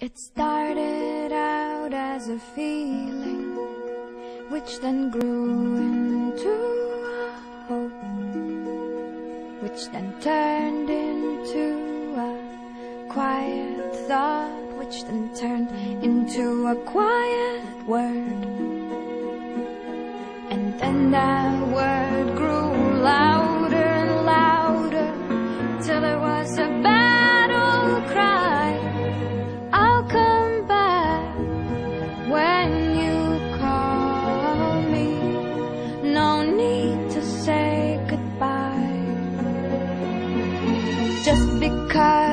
It started out as a feeling, which then grew into a hope, which then turned into a quiet thought, which then turned into a quiet word. And then that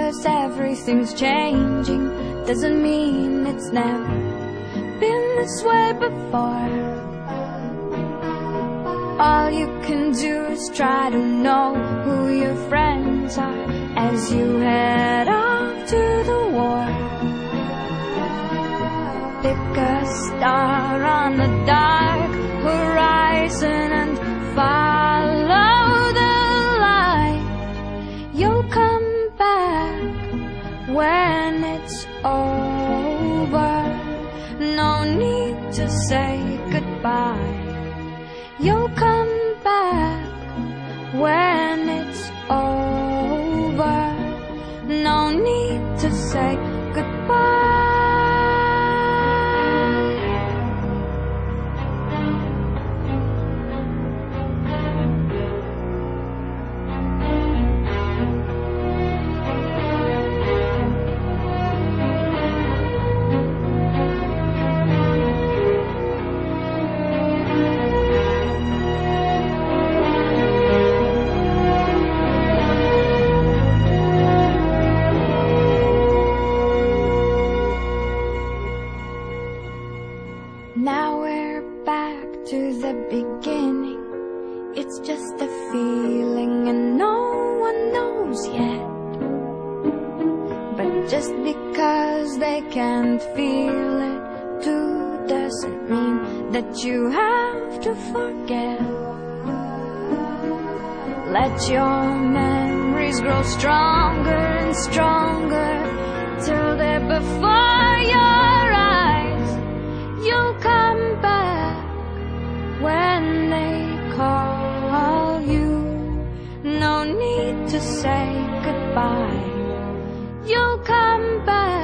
because everything's changing doesn't mean it's never been this way before. All you can do is try to know who your friends are as you head off to the war. Pick a star on the dark horizon when it's over. No need to say goodbye. You'll come back when it's over. No need to say goodbye. Now we're back to the beginning. It's just a feeling and no one knows yet. But just because they can't feel it too doesn't mean that you have to forget. Let your memories grow stronger and stronger need to say goodbye. You'll come back